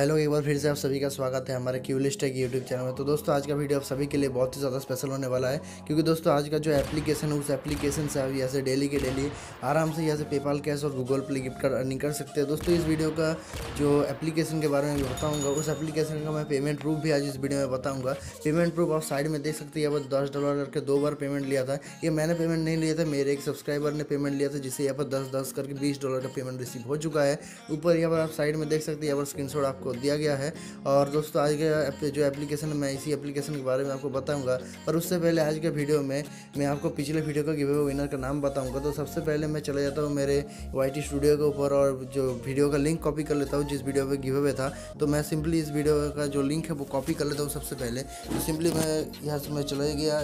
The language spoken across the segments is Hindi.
भाई लोग एक बार फिर से आप सभी का स्वागत है हमारे क्यूलिस्ट टेक यूट्यूब चैनल में। तो दोस्तों, आज का वीडियो आप सभी के लिए बहुत ही ज़्यादा स्पेशल होने वाला है, क्योंकि दोस्तों, आज का जो एप्लीकेशन है, उस एप्लीकेशन से आप यहाँ से डेली के डेली आराम से यहाँ से पेपाल कैश और Google Play gift card earning कर सकते हैं। दोस्तों, इस वीडियो का जो एप्लीकेशन के बारे में बताऊँगा, उस एप्लीकेशन का मैं पेमेंट प्रूफ भी आज इस वीडियो में बताऊँगा। पेमेंट प्रूफ आप साइड में देख सकते हैं, यहाँ पर दस डॉलर करके दो बार पेमेंट लिया था। ये मैंने पेमेंट नहीं लिया था, मेरे एक सब्सक्राइबर ने पेमेंट लिया था जिससे यहाँ पर दस दस करके बीस डॉलर का पेमेंट रिसीव हो चुका है। ऊपर यहाँ पर आप साइड में देख सकते हैं, यहाँ पर स्क्रीन आपको दिया गया है। और दोस्तों, आज का जो एप्लीकेशन है, मैं इसी एप्लीकेशन के बारे में आपको बताऊँगा। पर उससे पहले आज के वीडियो में मैं आपको पिछले वीडियो का गिवे विनर का नाम बताऊँगा। तो सबसे पहले मैं चले जाता हूँ मेरे वाईटी स्टूडियो के ऊपर और जो वीडियो का लिंक कॉपी कर लेता हूँ, जिस वीडियो पर गिवे हुए था। तो मैं सिंपली इस वीडियो का जो लिंक है, वो कॉपी कर लेता हूँ सबसे पहले। तो सिंपली मैं यहाँ से मैं चले गया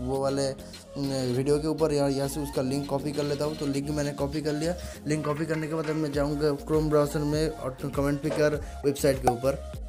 वो वाले वीडियो के ऊपर यहाँ यहाँ से उसका लिंक कॉपी कर लेता हूँ। तो लिंक मैंने कॉपी कर लिया। लिंक कॉपी करने के बाद मैं जाऊँगा क्रोम ब्राउज़र में और कमेंट पिकर वेबसाइट के ऊपर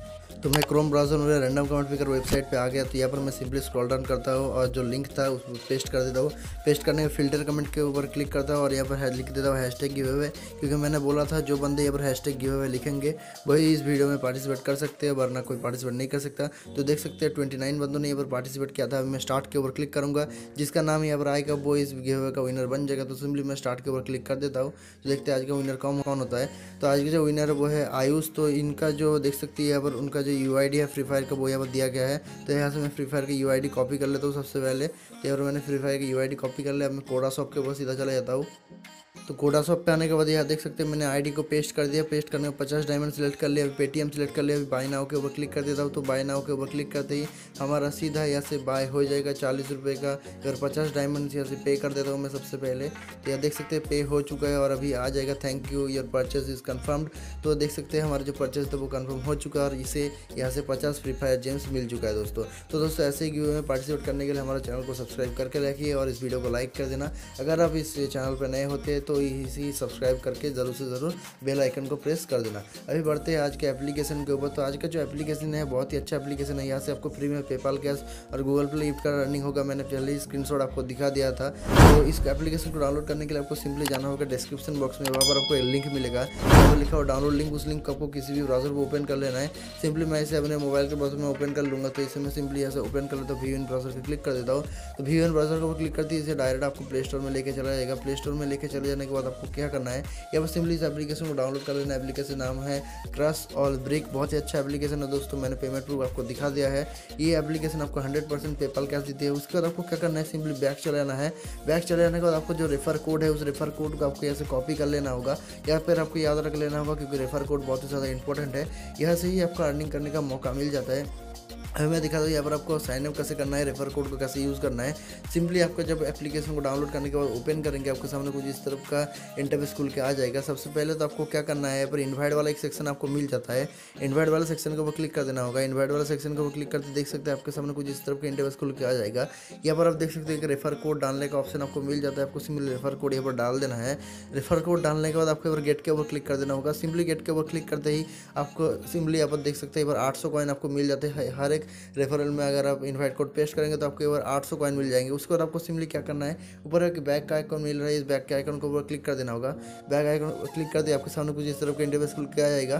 तो मैं क्रोम ब्राउज़र में रैंडम कमेंट पिकर वेबसाइट पे आ गया तो यहाँ पर मैं सिंपली स्क्रॉल डाउन करता हूँ और जो लिंक था उसको पेस्ट कर देता हूँ। पेस्ट करने के फ़िल्टर कमेंट के ऊपर क्लिक करता हूँ और यहाँ पर लिख देता हूँ हैश टैग गिवे हुए क्योंकि मैंने बोला था जो बंदे यहाँ पर हैश टैग गिवे हुए लिखेंगे, वही इस वीडियो में पार्टिसिपेट कर सकते हैं, वरना कोई पार्टिसिपेट नहीं कर सकता। तो देख सकते हैं ट्वेंटी नाइन बंदों ने यहाँ पर पार्टिसिपेट किया था। मैं स्टार्ट के ऊपर क्लिक करूँगा, जिसका नाम यहाँ पर आएगा, वो इस गिवे हुए का विनर बन जाएगा। तो सिंपली मैं स्टार्ट के ऊपर क्लिक कर देता हूँ। तो देखते हैं आज का विनर कौन कौन होता है। तो आज का जो विनर वो है आयुष तो इनका जो देख सकती है यहाँ पर उनका जो UID है फ्री फायर का वो यहाँ पर दिया गया है। तो यहाँ से मैं फ्री फायर की यू कॉपी कर लेता हूँ सबसे पहले। तो यहाँ पर मैंने फ्री फायर की यू कॉपी कर लिया। मैं कोडा शॉप के ऊपर सीधा चला जाता हूँ। तो कोडा शॉप पे आने के बाद यहाँ देख सकते हैं, मैंने आईडी को पेस्ट कर दिया पेस्ट करने में पचास डायमंड सेलेक्ट कर लिया, अभी पेटीएम सेलेक्ट कर लिया, अभी बाई नाव के ऊपर क्लिक कर देता हूँ तो बाई नाव के ऊपर क्लिक करते ही हमारा सीधा यहाँ से बाय हो जाएगा चालीस रुपये का। अगर पचास डायमंड यहाँ से पे कर देता हूँ मैं सबसे पहले तो यहाँ देख सकते हैं पे हो चुका है और अभी आ जाएगा। Thank you your purchase is confirmed तो देख सकते हैं हमारा जो परचेज था वो कन्फर्म हो चुका है और इसे यहाँ से पचास फ्री फायर जेम्स मिल चुका है दोस्तों। तो दोस्तों ऐसे ही में पार्टिसिपेट करने के लिए हमारे चैनल को सब्सक्राइब करके रखिए और इस वीडियो को लाइक कर देना। अगर आप इस चैनल पर नए होते तो इसी सब्सक्राइब करके ज़रूर से ज़रूर बेल आइकन को प्रेस कर देना। अभी बढ़ते हैं आज के एप्लीकेशन के ऊपर। तो आज का जो एप्लीकेशन है, बहुत ही अच्छा एप्लीकेशन है। यहाँ से आपको फ्री में पेपाल कैश और गूगल पे लिफ्ट का रनिंग होगा। मैंने पहले ही स्क्रीन आपको दिखा दिया था। तो इस एप्लीकेशन को डाउनलोड करने के लिए आपको सिंपली जाना होगा डिस्क्रिप्शन बॉक्स में। वहाँ पर आपको लिंक मिलेगा। तो लिखा हो डाउनलोड लिंक उस लिंक आपको किसी भी ब्राउज़र को ओपन कर लेना है। सिंपली मैं इसे अपने मोबाइल के ब्राउज़र में ओपन कर लूँगा। तो इसे मैं सिंपली यहाँ से ओपन कर लेता हूँ। वी ब्राउज़र पर क्लिक कर देता हूँ। तो वी ब्राउज़र को क्लिक करती है इसे डायरेक्ट आपको प्ले स्टोर में लेके चला जाएगा। प्ले स्टोर में लेके चले जाने के बाद आपको क्या करना है? या बस सिंपली इस एप्लीकेशन को डाउनलोड कर लेना एप्लीकेशन नाम है क्रस ऑल ब्रिक बहुत ही अच्छा एप्लीकेशन है दोस्तों, मैंने पेमेंट प्रूफ आपको दिखा दिया है। ये एप्लीकेशन आपको हंड्रेड परसेंट पेपल कैश देती है। उसके बाद आपको क्या करना है? सिंपली बैक चलाना है। बैक चले जाने के बाद आपको जो रेफर कोड है, उस रेफर कोड को आपको यहाँ कॉपी कर लेना होगा। या फिर आपको याद रख लेना होगा क्योंकि रेफर कोड बहुत ही ज़्यादा इंपॉर्टेंट है। यहाँ से ही आपको अर्निंग करने का मौका मिल जाता है। मैं दिखा दूँ यहाँ पर आपको साइन अप कैसे करना है रेफर कोड को कैसे यूज़ करना है। सिंपली आपको जब एप्लीकेशन को डाउनलोड करने के बाद ओपन करेंगे, आपके सामने कुछ इस तरफ़ का इंटरव्यू खुल के आ जाएगा। सबसे पहले तो आपको क्या करना है, यहाँ पर इन्वाइट वाला एक सेक्शन आपको मिल जाता है। इन्वाइट वाला सेक्शन के ऊपर क्लिक कर देना होगा। इन्वाइट वाला सेक्शन के ऊपर क्लिक करते देख सकते हैं आपके सामने कुछ इस तरफ़ का इंटरव्यू खुल के आ जाएगा। यहाँ पर आप देख सकते हैं कि रेफर कोड डालने का ऑप्शन आपको मिल जाता है। आपको सिंपली रेफर कोड यहाँ पर डाल देना है। रेफर कोड डालने के बाद आपको ऊपर गेट के ऊपर क्लिक कर देना होगा। सिंपली गेट के ऊपर क्लिक करते ही आपको सिंपली यहाँ पर देख सकते हैं, यहाँ पर आठ सौ कॉइन आपको मिल जाते हैं। हर एक रेफरल में अगर आप इन्वाइट कोड पेस्ट करेंगे तो आपको एक आठ सौ कॉइन मिल जाएँगे। उसके बाद आपको सिंपली क्या करना है? ऊपर एक बैक का आइकॉन मिल रहा है। इस बैक के आइकॉन को ऊपर क्लिक कर देना होगा। बैक आइकॉन क्लिक कर दिया, आपके सामने कुछ इस तरफ़ का इंटरव्यूस खुल के आ जाएगा।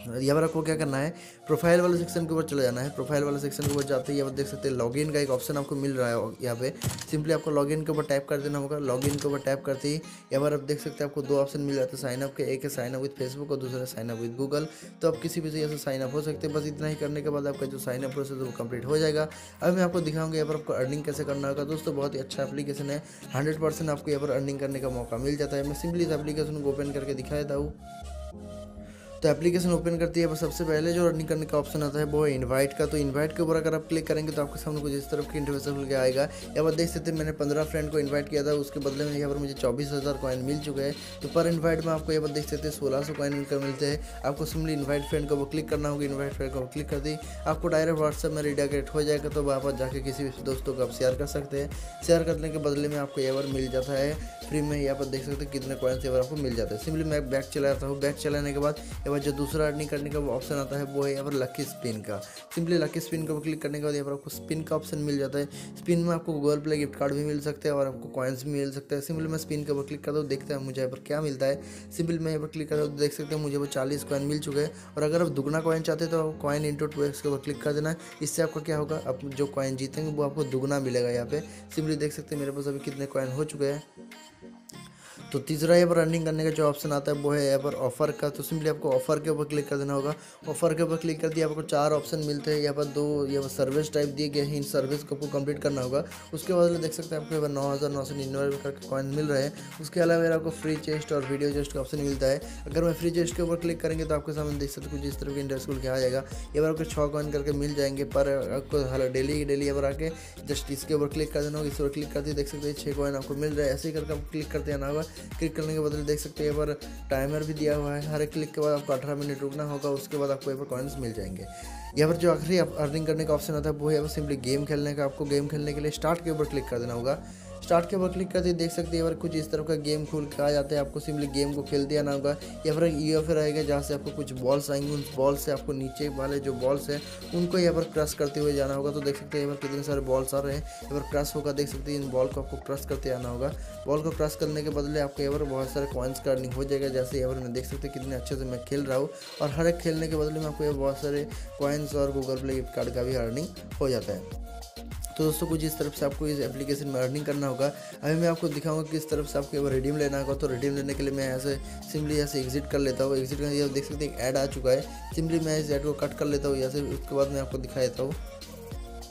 यहाँ पर आपको क्या करना है? प्रोफ़ाइल वाले सेक्शन के ऊपर चले जाना है। प्रोफ़ाइल वाले सेक्शन के ऊपर जाते ही यहाँ पर देख सकते हैं लॉगिन का एक ऑप्शन आपको मिल रहा है यहाँ पे। सिंपली आपको लॉगिन के ऊपर टैप कर देना होगा। लॉगिन के ऊपर टैप करते ही यहाँ पर आप देख सकते हैं आपको दो ऑप्शन मिल जाते हैं। साइनअप के एक है साइनअप विद फेसबुक और दूसरा साइनअप विद गूगल तो आप किसी भी से साइनअप हो सकते हैं। बस इतना ही करने के बाद आपका जो साइनअप प्रोसेस है वो कंप्लीट हो जाएगा। अब मैं आपको दिखाऊँगा यहाँ पर आपको अर्निंग कैसे करना होगा। दोस्तों, बहुत ही अच्छा एप्लीकेशन है। हंड्रेड आपको यहाँ पर अर्निंग करने का मौका मिल जाता है। मैं सिंपली इस एप्लीकेशन को ओपन करके दिखाया था तो एप्लीकेशन ओपन करती है बस सबसे पहले जो रनिंग करने का ऑप्शन आता है, वो है इनवाइट का। तो इनवाइट के ऊपर अगर आप क्लिक करेंगे तो आपके सामने कुछ इस तरफ़ की इंटरव्यूस खुल के आएगा। यहाँ पर देख सकते हैं, मैंने पंद्रह फ्रेंड को इन्वाइट किया था, उसके बदले में यहाँ पर मुझे चौबीस हज़ार कॉइन मिल चुके हैं। तो पर इन्वाइट में आपको यहाँ पर देख सकते हैं, सोलह सौ कॉइन इनकम मिलते हैं। आपको सिंपली इन्वाइट फ्रेंड को वो क्लिक करना होगा इन्वाइट फ्रेंड को क्लिक कर दी। आपको डायरेक्ट व्हाट्सएप में रिडायरेक्ट हो जाएगा तो वहाँ पर जाकर किसी भी दोस्तों को आप शेयर कर सकते हैं। शेयर करने के बदले में आपको यहाँ पर मिल जाता है। फ्री में यहाँ पर देख सकते हैं कितने कॉइन्स यहाँ पर आपको मिल जाते हैं। सिंपली मैं बैक चलाता हूँ। बैक चलाने के बाद यहाँ या जो दूसरा अर्निंग करने का ऑप्शन आता है, वो है यहाँ पर लकी स्पिन का। सिंपली लकी स्पिन के क्लिक करने के बाद यहाँ पर आपको स्पिन का ऑप्शन मिल जाता है। स्पिन में आपको गूगल प्ले गिफ्ट कार्ड भी मिल सकते हैं और आपको कॉइन्स भी मिल सकते हैं। सिंपली मैं स्पिन के ऊपर क्लिक करता हूँ देखते हैं मुझे यहाँ पर क्या मिलता है। सिंपली मैं यहाँ पर क्लिक करता हूँ देख सकते हैं मुझे वो चालीस कॉइन मिल चुके हैं। और अगर आप दुगना कॉइन चाहते हैं तो कॉइन इंटू टू एक्स के ऊपर क्लिक कर देना। इससे आपका क्या होगा, आप जो कॉइन जीतेंगे, वो आपको दुगना मिलेगा यहाँ पे। सिंपली देख सकते हैं मेरे पास अभी कितने कॉइन हो चुके हैं। तो तीसरा यहाँ पर रनिंग करने का जो ऑप्शन आता है, वो है यहाँ पर ऑफ़र का। तो सिंपली आपको ऑफ़र के ऊपर क्लिक कर देना होगा। ऑफ़र के ऊपर क्लिक कर दिया, आपको चार ऑप्शन मिलते हैं। यहाँ पर दो, यहाँ पर सर्विस टाइप दिए गए हैं। इन सर्विस को आपको कंप्लीट करना होगा। उसके बाद देख सकते हैं आपको यहाँ पर नौ हज़ार नौ सौ निन्यानवे करके कॉइन मिल रहे हैं। उसके अलावा आपको फ्री चेस्ट और वीडियो चेस्ट का ऑप्शन मिलता है। अगर मैं फ्री चेस्ट के ऊपर क्लिक करेंगे तो आपके सामने देख सकते कुछ इस तरह के इंडिया स्कूल के आ जाएगा। ये बार आपको छः कॉइन करके मिल जाएँगे, पर आपको हर डेली डेली यहाँ पर आके जस्ट इसके ऊपर क्लिक कर देना होगा। इस पर क्लिक करते देख सकते हैं छः कॉइन आपको मिल रहा है। ऐसे ही करके आप क्लिक करते आना होगा। क्लिक करने के बदले देख सकते हैं पर टाइमर भी दिया हुआ है। हर एक क्लिक के बाद आपको अठारह मिनट रुकना होगा, उसके बाद आपको यहाँ पर कॉइन्स मिल जाएँगे। यहाँ पर जो आखिरी अर्निंग करने का ऑप्शन आता है, वो है सिंपली गेम खेलने का। आपको गेम खेलने के लिए स्टार्ट के ऊपर क्लिक कर देना होगा। स्टार्ट के ऊपर क्लिक करते देख सकते हैं कुछ इस तरह का गेम खुल के आ जाता है, आपको सिंपली गेम को खेल दिया ना होगा, या फिर ये फिर रहेगा जहाँ से आपको कुछ बॉल्स आएँगे, उन बॉल से आपको नीचे वाले जो बॉल्स हैं, उनको यहाँ पर क्रश करते हुए जाना होगा। तो देख सकते हैं यहाँ पर कितने सारे बॉल्स आ रहे हैं, यहाँ पर क्रश होगा देख सकते हैं इन बॉल को आपको क्रश करते आना होगा। बॉल को क्रश करने के बदले आपको यहाँ पर बहुत सारे कॉइन्स का अर्निंग हो जाएगा, जैसे यहाँ पर मैं देख सकते कितने अच्छे से मैं खेल रहा हूँ, और हर एक खेलने के बदले में आपको यहाँ बहुत सारे कॉइन्स और गूगल प्ले कार्ड का भी अर्निंग हो जाता है। तो दोस्तों, कुछ इस तरफ़ से आपको इस एप्लीकेशन में अर्निंग करना होगा। अभी मैं आपको दिखाऊँगा किस तरफ़ से आपको रिडीम लेना होगा। तो रिडीम लेने के लिए मैं यहाँ ऐसे यहाँ से एग्जिट कर लेता हूँ। एग्जिट कर देख सकते हैं, एक ऐड आ चुका है। सिंपली मैं इस ऐड को कट कर लेता हूँ। ऐसे उसके बाद मैं आपको दिखा देता हूँ।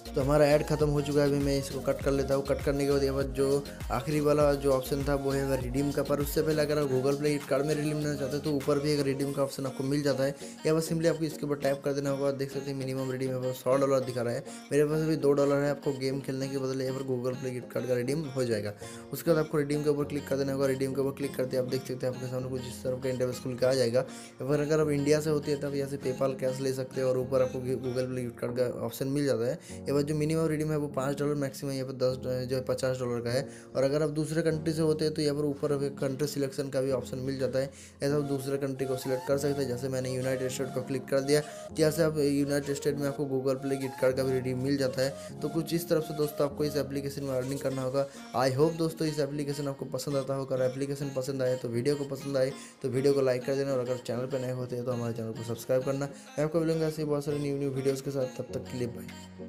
तो हमारा ऐड खत्म हो चुका है, अभी मैं इसको कट कर लेता हूँ। कट करने के बाद यहाँ पर जो आखिरी वाला जो ऑप्शन था, वो है रिडीम का। पर उससे पहले अगर आप गूगल प्ले कार्ड में रिडीम लेना चाहते हैं तो ऊपर भी एक रिडीम का ऑप्शन आपको मिल जाता है। या बस सिंपली आपको इसके ऊपर टाइप कर देना होगा। देख सकते हैं मिनिमम रिडीम है सौ डॉलर दिखा रहा है। मेरे पास अभी दो डॉलर है। आपको गेम खेलने के बदले यहाँ पर गूगल प्ले गिफ्ट कार्ड का रिडीम हो जाएगा। उसके बाद आपको रिडीम के ऊपर क्लिक कर देना होगा। रिडीम के ऊपर क्लिक करते आप देख सकते हैं, आपके सामने कुछ इस तरह का इंडिया स्कूल का आ जाएगा। फिर अगर आप इंडिया से होती है तो तब यहाँ से पेपाल कैश ले सकते हैं और ऊपर आपको गूगल प्ले गिफ्ट कार्ड का ऑप्शन मिल जाता है। या जो मिनिमम रिडीम है वो पाँच डॉलर मैक्सिमम यहाँ पर दस, जो है पचास डॉलर का है। और अगर आप दूसरे कंट्री से होते हैं तो यहाँ पर ऊपर कंट्री सिलेक्शन का भी ऑप्शन मिल जाता है। ऐसा आप दूसरे कंट्री को सिलेक्ट कर सकते हैं। जैसे मैंने यूनाइटेड स्टेट को क्लिक कर दिया, जैसे आप यूनाइटेड स्टेट में आपको गूगल प्ले गिट कार्ड का भी रिडीम मिल जाता है। तो कुछ इस तरफ़ से दोस्तों आपको इस एप्लीकेशन में अर्निंग करना होगा। आई होप दोस्तों इस एप्लीकेशन आपको पसंद आता होगा। अगर एप्लीकेशन पसंद आए तो वीडियो को पसंद आए तो वीडियो को लाइक कर देना। और अगर चैनल पर नए होते हैं तो हमारे चैनल को सब्सक्राइब करना। मैं आपको मिलूँगा ऐसे बहुत सारे न्यू न्यू वीडियोज़ के साथ। तब तक के लिए बाय